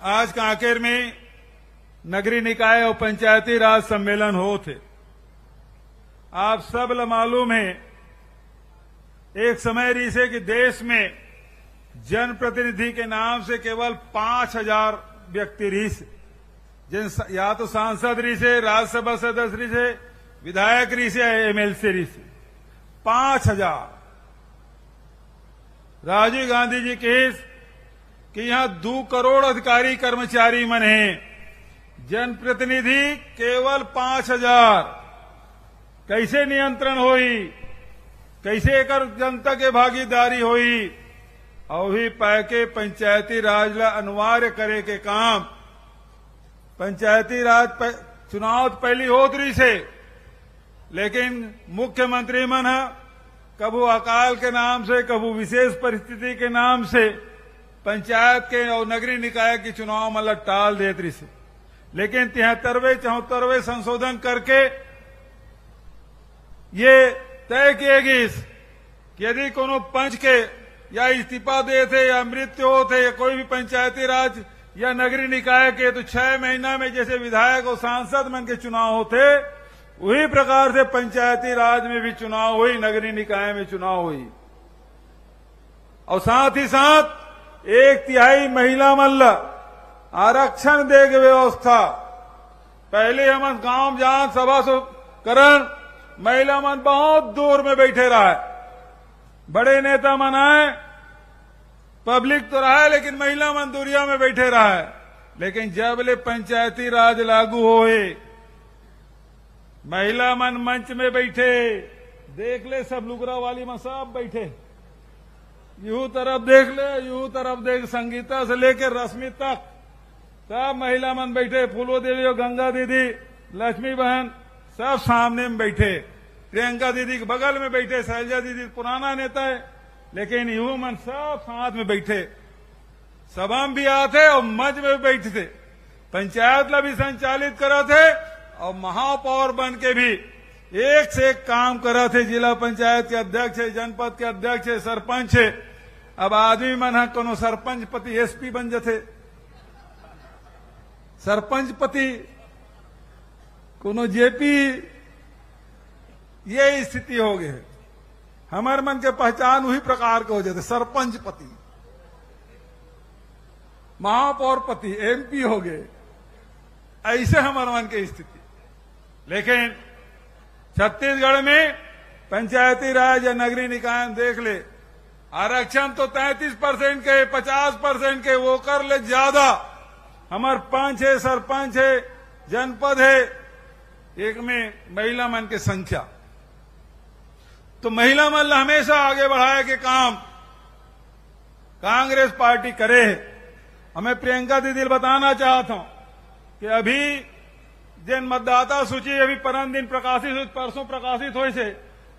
आज कांकेर में नगरीय निकाय और पंचायती राज सम्मेलन हो थे आप सब मालूम है, एक समय रही से कि देश में जनप्रतिनिधि के नाम से केवल पाँच हज़ार व्यक्ति रही से। जिन या तो सांसद रिसे राज्यसभा सदस्य रही से, विधायक रही से एमएलसी रही से। पाँच हज़ार। राजीव गांधी जी केस कि यहाँ दो करोड़ अधिकारी कर्मचारी मन है। जनप्रतिनिधि केवल पाँच हज़ार। कैसे नियंत्रण होई? कैसे एक जनता के भागीदारी होई? अभी पैके पंचायती राज ला अनिवार्य करे के काम। पंचायती राज चुनाव तो पहली होत रही से। लेकिन मुख्यमंत्री मन, कबू अकाल के नाम से, कबू विशेष परिस्थिति के नाम से पंचायत के और नगरीय निकाय के चुनाव मतलब टाल रही से। लेकिन तिहत्तरवे, चौहत्तरवे संशोधन करके ये तय किएगी कि यदि कोनो पंच के या इस्तीफा दे थे या मृत्यु हो थे या कोई भी पंचायती राज या नगरीय निकाय के तो छह महीना में जैसे विधायक और सांसद मन के चुनाव होते वही प्रकार से पंचायती राज में भी चुनाव हुई नगरीय निकाय में चुनाव हुई। और साथ ही साथ एक तिहाई महिला मल्ल, आरक्षण दे के व्यवस्था। पहले हम गाँव जान सभा करण, महिला मन बहुत दूर में बैठे रहा है। बड़े नेता मन आए पब्लिक तो रहा है, लेकिन महिला मन दूरिया में बैठे रहा है। लेकिन जब ले पंचायती राज लागू होए, महिला मन मंच में बैठे, देख ले सब लुगरा वाली में सब बैठे। यू तरफ़ देख ले, यू तरफ़ देख, संगीता से लेकर रश्मि तक। सब महिला मन बैठे, फूलो देवी और गंगा दीदी, लक्ष्मी बहन, सब सामने में बैठे। प्रियंका दीदी के बगल में बैठे, शैलजा दीदी पुराना नेता है, लेकिन यू मन सब साथ में बैठे। सभा में भी आते और मंच में भी बैठे थे पंचायत ला भी संचालित करा थे और महापौर बन के भी एक से एक काम करा थे जिला पंचायत के अध्यक्ष है, जनपद के अध्यक्ष है, सरपंच है। अब आदमी मन है कोनो सरपंच पति, एसपी बन जाते सरपंच पति, कोनो जेपी, ये स्थिति हो गई है। हमारे मन के पहचान वही प्रकार के हो जाते, सरपंच पति। महापौर पति, एमपी हो गए। ऐसे हमारे मन की स्थिति। लेकिन छत्तीसगढ़ में पंचायती राज या नगरीय निकाय देख ले आरक्षण तो 33 परसेंट के 50 परसेंट के, वो कर ले ज़्यादा। हमार पंच है सरपंच है जनपद है, एक में महिला मन की संख्या। तो महिला मन हमेशा आगे बढ़ाए के काम कांग्रेस पार्टी करे है। हमें प्रियंका दीदी बताना चाहता हूँ कि अभी जिन मतदाता सूची अभी परम दिन प्रकाशित हुई, परसों प्रकाशित हुई से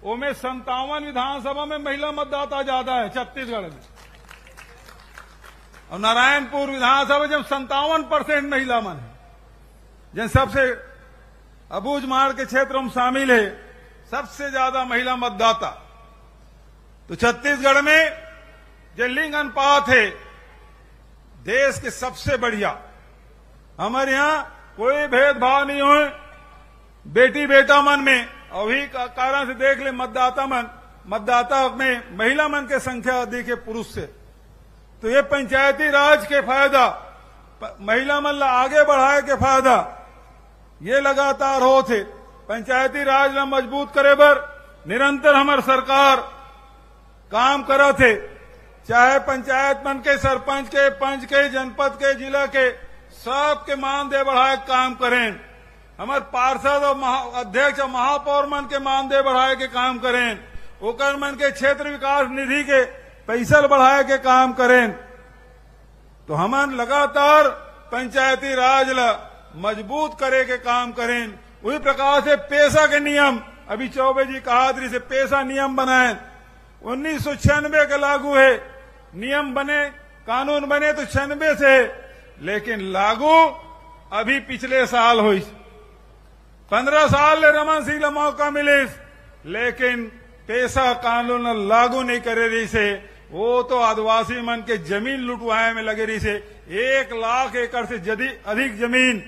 उनमें संतावन विधानसभा में महिला मतदाता ज़्यादा है, छत्तीसगढ़ में। और नारायणपुर विधानसभा जब संतावन परसेंट महिला मन है जिन सबसे अबूझ मार के क्षेत्र में शामिल है, सबसे ज़्यादा महिला मतदाता। तो छत्तीसगढ़ में जो लिंग अनुपात है, देश के सबसे बढ़िया, हमारे यहाँ कोई भेदभाव नहीं हो बेटी बेटा मन में अभी का कारण से देख ले मतदाता मन, मतदाता में महिला मन के संख्या अधिक है पुरुष से। तो ये पंचायती राज के फ़ायदा महिला मन आगे बढ़ाए के फ़ायदा, ये लगातार हो थे। पंचायती राज ला मज़बूत करे बर, निरंतर हमार सरकार काम करा थे चाहे पंचायत मन के सरपंच के, पंच के, जनपद के, जिला के, सब के मानदेय बढ़ाए काम करें। हमारे पार्षद और अध्यक्ष और महापौर मन के मानदेय बढ़ाए के काम करें ओकर मन के क्षेत्र विकास निधि के पैसल बढ़ाए के काम करें। तो हमन लगातार पंचायती राज मज़बूत करे के काम करें। उसी प्रकार से पेशा के नियम, अभी चौबे जी कहा से पेशा नियम बनाए। उन्नीस सौ छियानवे के लागू है। नियम बने, कानून बने तो छियानवे से लेकिन लागू अभी पिछले साल हुई। पंद्रह साल रमन सिंह मौका मिले। लेकिन पेशा कानून लागू नहीं करे रही से। वो तो आदिवासी मन के ज़मीन लुटवाए में लगे रही से। एक लाख एकड़ से अधिक ज़मीन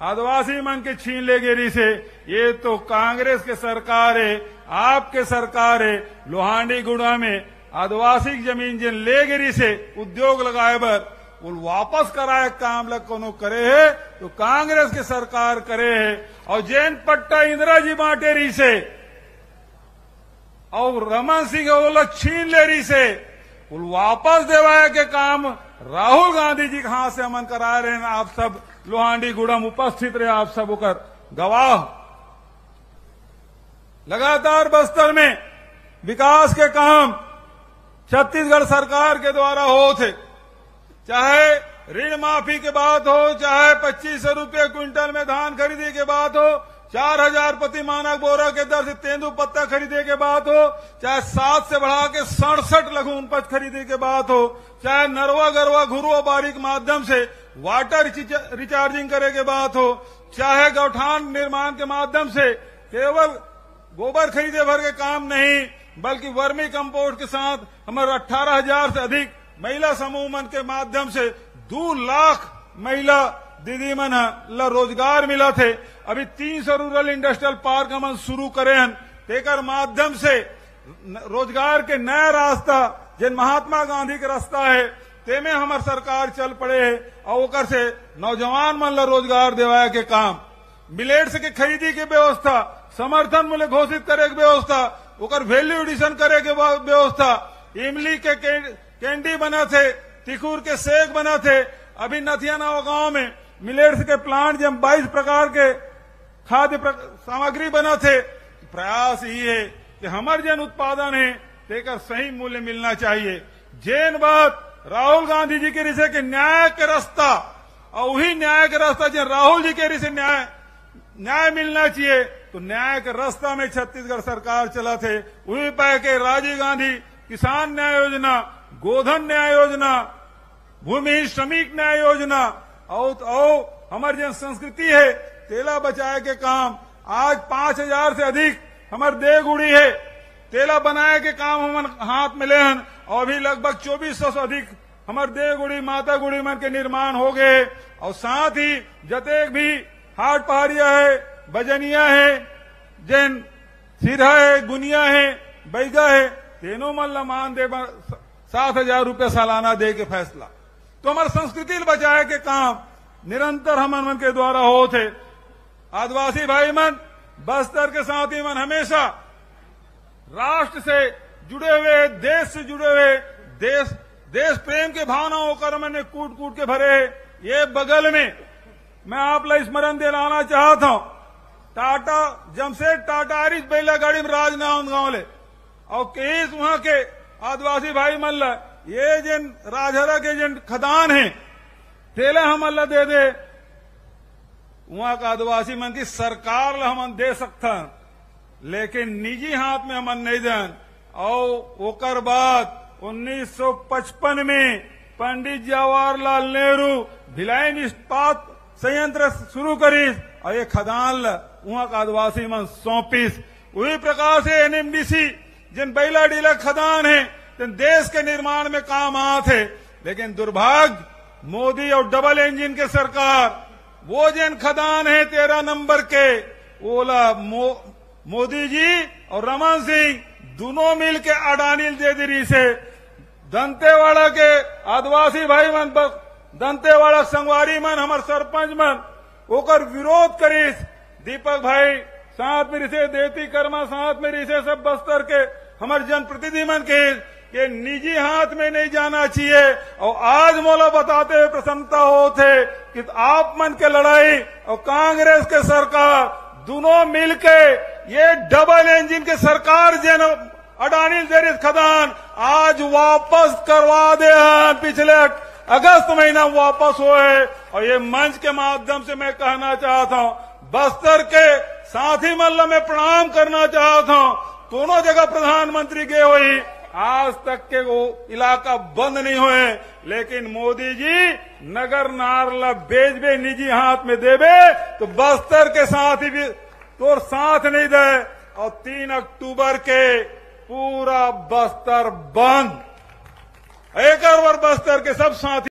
आदिवासी मन के छीन ले गिरी से। ये तो कांग्रेस के सरकार है, आपके सरकार है। लोहांडी गुड़ा में आदिवासी ज़मीन जिन ले गिरी से, उद्योग लगाए बर वो वापस कराए काम कोनो करे है तो कांग्रेस की सरकार करे है। और जैन पट्टा इंदिरा जी बांटे रही से, और रमन सिंह लोग छीन ले रही से वो वापस देवाए के काम राहुल गांधी जी के हाथ से अमन करा रहे हैं। आप सब लोहांडी गुड़म उपस्थित रहे, आप सब होकर गवाह। लगातार बस्तर में विकास के काम छत्तीसगढ़ सरकार के द्वारा हो। थे चाहे ऋण माफ़ी के बात हो, चाहे पच्चीस सौ रुपये क्विंटल में धान खरीदी के बात हो, चार हज़ार प्रति मानक बोरा के दर से तेंदु पत्ता खरीदे के बात हो, चाहे सात से बढ़ा के सड़सठ लघु उपज खरीदे के बात हो, चाहे नरवा गरवा बारी के माध्यम से वाटर रिचार्जिंग करे के बात हो, चाहे गौठान निर्माण के माध्यम से केवल गोबर खरीदे भर के काम नहीं, बल्कि वर्मी कंपोस्ट के साथ हमारे अठारह हज़ार से अधिक महिला समूह मन के माध्यम से दो लाख महिला दीदी मन ला रोज़गार मिला थे। अभी तीन सौ रूरल इंडस्ट्रियल पार्क हमन शुरू करे हन तेकर माध्यम से रोज़गार के नया रास्ता जिन महात्मा गांधी के रास्ता है तेमे हमार सरकार चल पड़े है और ओकर से नौजवान मन ला रोज़गार देवाए के काम। मिलेट्स के खरीदी के व्यवस्था समर्थन मूल्य घोषित करे के व्यवस्था ओकर वैल्यू एडिशन करे के व्यवस्था इमली के, के कैंडी बना थे तिकुर के सेक बना थे। अभी नथिया नाव गाँव में मिलेट्स के प्लांट जब 22 प्रकार के खाद्य सामग्री बना थे, प्रयास ही है कि हमारे जन उत्पादन है तेकर सही मूल्य मिलना चाहिए। जैन बात राहुल गांधी जी के रिसे के न्याय के रास्ता, और वही न्याय के रास्ता जो राहुल जी के रिसे न्याय न्याय मिलना चाहिए तो न्याय के रास्ता में छत्तीसगढ़ सरकार चला थे। वही पाए के राजीव गांधी किसान न्याय योजना गोधन न्याय योजना, भूमि श्रमिक न्याय योजना और और हमारी जो संस्कृति है, तेला बचाए के काम, आज पाँच हज़ार से अधिक हमारे देगुड़ी है, तेला बनाए के काम हम हाथ में ले और अभी लगभग चौबीस सौ से अधिक हमारे देवगुड़ी माता गुड़ी मन के निर्माण हो गए, और साथ ही जतेक भी हाट पहाड़िया है, बजनिया है, जैन सिरा है, गुनिया है, बैगा है, तीनों मन मान दे सात हज़ार रुपये सालाना दे के फैसला। तो हमारे संस्कृति बचाए के काम निरंतर हमन मन के द्वारा हो थे। आदिवासी भाई मन, बस्तर के साथ ही मन, हमेशा राष्ट्र से जुड़े हुए, देश से जुड़े हुए, देश देश प्रेम के भावनाओं कर मैंने कूट कूट के भरे। ये बगल में मैं आप ला स्मरण दिलाना चाहता हूँ। टाटा, जमशेद टाटा आरिस बैला गाड़ी में राजनांद गाँव ले। और केस वहाँ के आदिवासी भाई मल्ला, ये जिन राजहरा के जिन खदान है, तेले हम अल्लाह दे दे। वहाँ का आदिवासी मन की सरकार हम दे सकता लेकिन निजी हाथ में हमन नहीं देन। और ओकर बाद 1955 में पंडित जवाहरलाल नेहरू भिलाई इस्पात संयंत्र शुरू करी और ये खदान वहाँ का आदिवासी मन सौंपीस। वही प्रकार से एनएमडीसी जिन बैला डीला खदान है जिन देश के निर्माण में काम आते लेकिन दुर्भाग्य मोदी और डबल इंजन के सरकार वो जिन खदान है तेरह नंबर के ओला मो, मोदी जी और रमन सिंह दोनों मिल के अडानी दी से दंतेवाड़ा के आदिवासी भाई मन दंतेवाड़ा संगवारी मन हमारे सरपंच मन ओकर विरोध करीस दीपक भाई साथ में रिसे देती कर्मा, साथ में रिसे सब बस्तर के हमारे जनप्रतिनिधि मन के के निजी हाथ में नहीं जाना चाहिए। और आज मोला बताते हुए प्रसन्नता होते कि आप मन के लड़ाई और कांग्रेस के सरकार दोनों मिलके ये डबल इंजन के सरकार जन अडानी जेरिस खदान आज वापस करवा दे पिछले अगस्त महीना वापस हुए। और ये मंच के माध्यम से मैं कहना चाहता हूँ बस्तर के साथी मल्ल में प्रणाम करना चाहता हूँ दोनों जगह प्रधानमंत्री गए हुई आज तक के वो इलाका बंद नहीं हुए। लेकिन मोदी जी, नगर नारला बेच बे निजी हाथ में देवे तो बस्तर के साथ ही भी तो साथ नहीं दे। और तीन अक्टूबर के पूरा बस्तर बंद। एक बस्तर के सब साथी